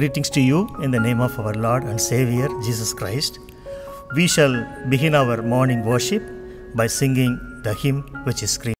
Greetings to you in the name of our Lord and Savior Jesus Christ. We shall begin our morning worship by singing the hymn which is screen.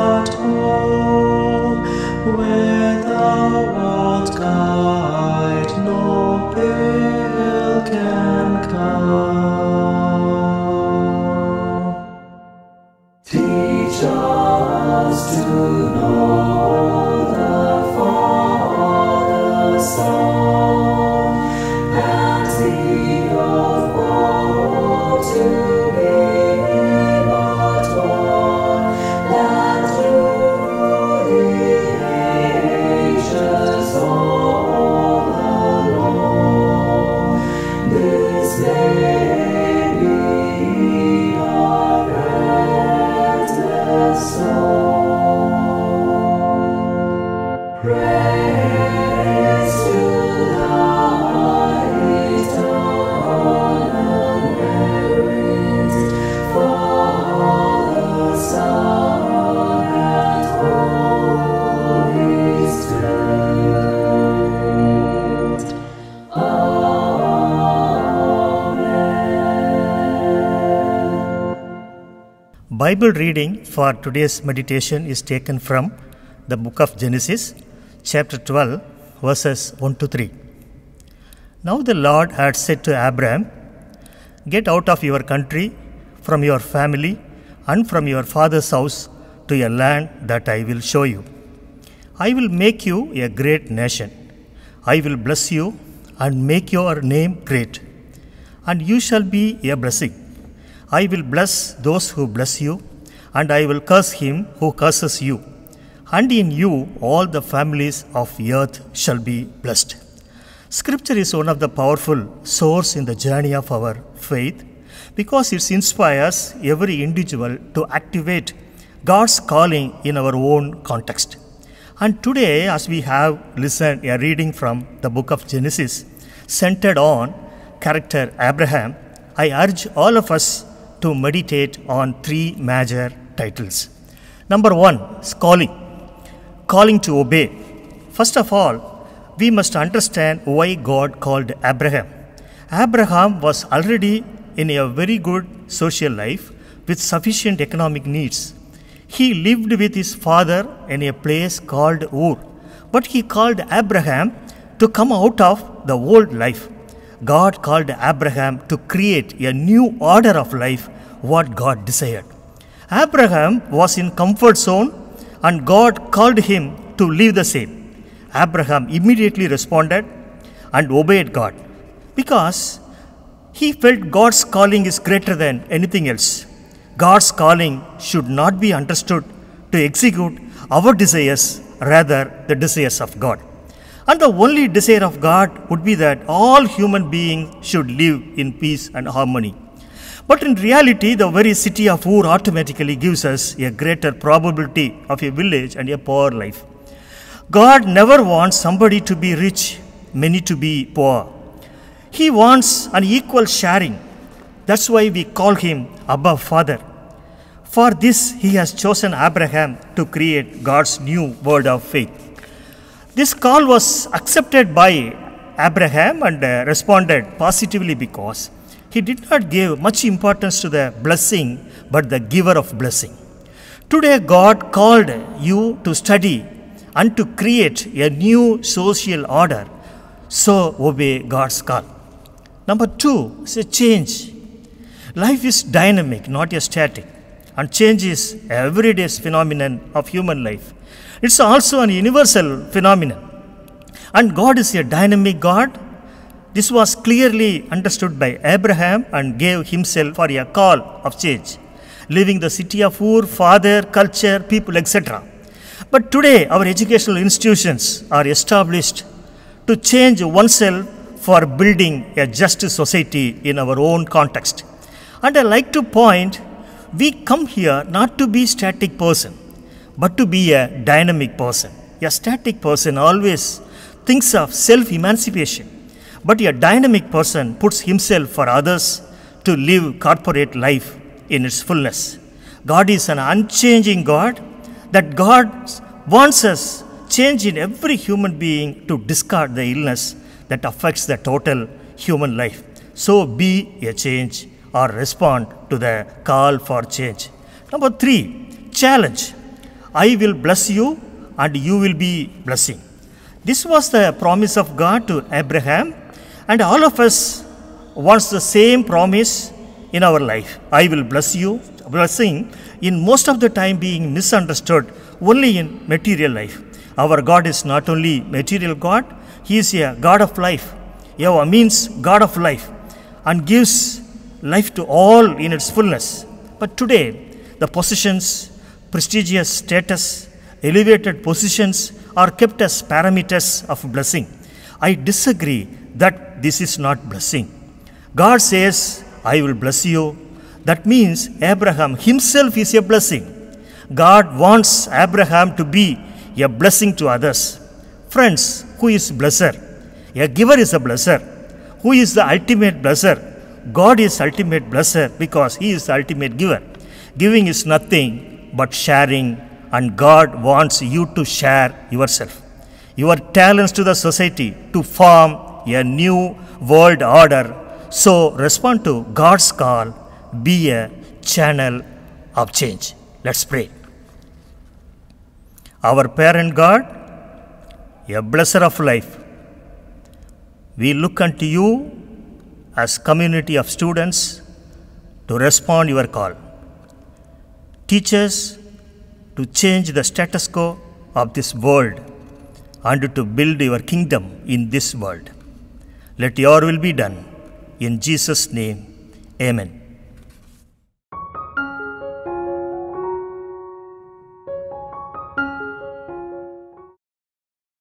at all. Bible reading for today's meditation is taken from the book of Genesis, chapter 12, verses 1 to 3. Now the Lord had said to Abraham, Get out of your country, from your family, and from your father's house to a land that I will show you. I will make you a great nation. I will bless you and make your name great, and you shall be a blessing. I will bless those who bless you, and I will curse him who curses you. And in you all the families of earth shall be blessed. Scripture is one of the powerful source in the journey of our faith because it inspires every individual to activate God's calling in our own context. And today, as we have listened a reading from the book of Genesis centered on character Abraham, I urge all of us to meditate on three major titles. Number one is calling, calling to obey. First of all, we must understand why God called Abraham. Abraham was already in a very good social life with sufficient economic needs. He lived with his father in a place called Ur, but he called Abraham to come out of the old life. God called Abraham to create a new order of life, what God desired. Abraham was in comfort zone and God called him to leave the same. Abraham immediately responded and obeyed God because he felt God's calling is greater than anything else. God's calling should not be understood to execute our desires, rather, the desires of God. And the only desire of God would be that all human beings should live in peace and harmony. But in reality, the very city of Ur automatically gives us a greater probability of a village and a poor life. God never wants somebody to be rich, many to be poor. He wants an equal sharing. That's why we call him Abba Father. For this, he has chosen Abraham to create God's new world of faith. This call was accepted by Abraham and uh, responded positively because he did not give much importance to the blessing but the giver of blessing. Today, God called you to study and to create a new social order. So, obey God's call. Number two is a change. Life is dynamic, not a static, and change is everyday phenomenon of human life. It's also an universal phenomenon. And God is a dynamic God. This was clearly understood by Abraham and gave himself for a call of change, leaving the city of Ur, father, culture, people, etc. But today, our educational institutions are established to change oneself for building a just society in our own context. And I like to point, we come here not to be static person, but to be a dynamic person. A static person always thinks of self emancipation, but a dynamic person puts himself for others to live corporate life in its fullness. God is an unchanging God, that God wants us change in every human being to discard the illness that affects the total human life. So be a change or respond to the call for change. Number three, challenge. I will bless you and you will be blessing. This was the promise of God to Abraham, and all of us wants the same promise in our life. I will bless you. Blessing in most of the time being misunderstood only in material life. Our God is not only material God, He is a God of life. Yahweh means God of life and gives life to all in its fullness. But today, the positions, prestigious status, elevated positions are kept as parameters of blessing. I disagree that this is not blessing. God says, I will bless you. That means Abraham himself is a blessing. God wants Abraham to be a blessing to others. Friends, who is blesser? A giver is a blesser. Who is the ultimate blesser? God is ultimate blesser because He is the ultimate giver. Giving is nothing but sharing, and God wants you to share yourself. Your talents to the society to form a new world order. So respond to God's call, be a channel of change. Let's pray. Our parent God, a blesser of life, we look unto you as community of students to respond your call. Teach us to change the status quo of this world and to build your kingdom in this world. Let your will be done. In Jesus' name, amen.